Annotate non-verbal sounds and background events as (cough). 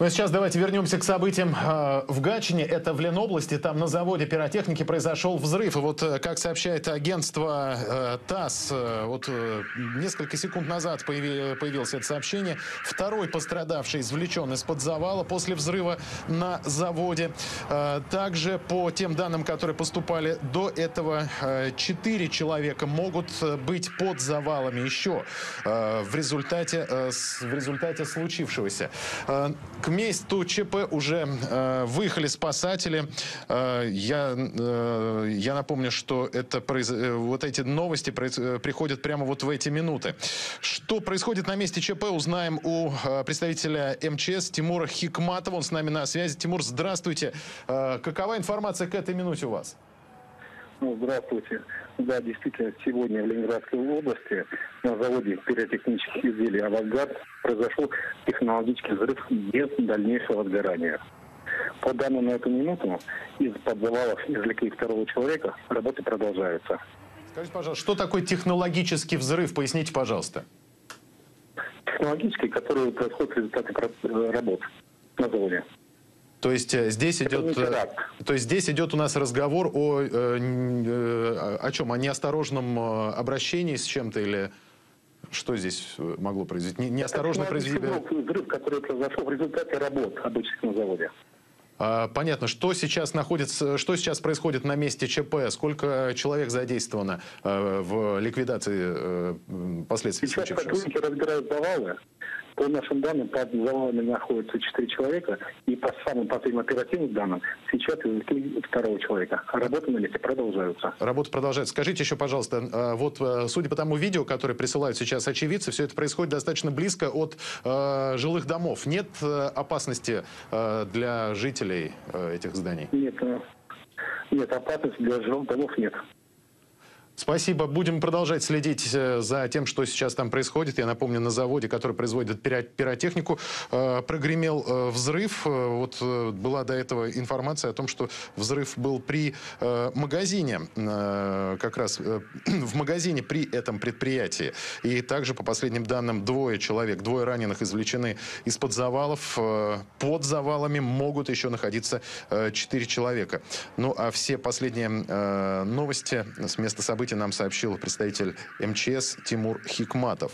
Ну а сейчас давайте вернемся к событиям э, в Гатчине. Это в Ленобласти. Там на заводе пиротехники произошел взрыв. И вот, э, как сообщает агентство э, ТАСС, вот несколько секунд назад появилось это сообщение. Второй пострадавший извлечен из-под завала после взрыва на заводе. Также по тем данным, которые поступали до этого, четыре человека могут быть под завалами еще в результате, в результате случившегося. К месту ЧП уже э, выехали спасатели. Э, я, э, я напомню, что это произ... Э, вот эти новости произ... Э, приходят прямо вот в эти минуты. Что происходит на месте ЧП, узнаем у э, представителя МЧС Тимура Хикматова. Он с нами на связи. Тимур, здравствуйте. Э, какова информация к этой минуте у вас? Ну, здравствуйте. Да, действительно, сегодня в Ленинградской области на заводе пиротехнических изделий «Авангард» произошел технологический взрыв без дальнейшего сгорания. По данным на эту минуту, из-под завалов извлекли второго человека, работы продолжаются. Скажите, пожалуйста, что такое технологический взрыв? Поясните, пожалуйста. Технологический, который происходит в результате работ на заводе. То есть э, здесь идет, э, то есть здесь идет у нас разговор о, э, о чем? О неосторожном обращении с чем-то или что здесь могло произойти? Не, неосторожно произведение... Взрыв, который произошел в результате работ обычных на заводе. А, понятно. Что сейчас находится, что сейчас происходит на месте ЧП? Сколько человек задействовано э, в ликвидации э, последствий сейчас случившегося? Сейчас разбирают завалы. По нашим данным, под завалами находятся четыре человека, и по самым последним оперативным данным, сейчас извлекли второго человека. Работы на месте продолжаются. Работа продолжается. Скажите еще, пожалуйста, а, вот э, судя по тому видео, которое присылают сейчас очевидцы, все это происходит достаточно близко от э, жилых домов. Нет э, опасности э, для жителей э, этих зданий? Нет, э, нет, опасности для жилых домов нет. Спасибо. Будем продолжать следить э, за тем, что сейчас там происходит. Я напомню, на заводе, который производит пиротехнику, э, прогремел э, взрыв. Вот была до этого информация о том, что взрыв был при магазине, как раз (clears throat) в магазине при этом предприятии. И также, по последним данным, двое человек, двое раненых извлечены из-под завалов. Под завалами могут еще находиться четыре человека. Ну, а все последние новости с места событий нам сообщил представитель МЧС Тимур Хикматов.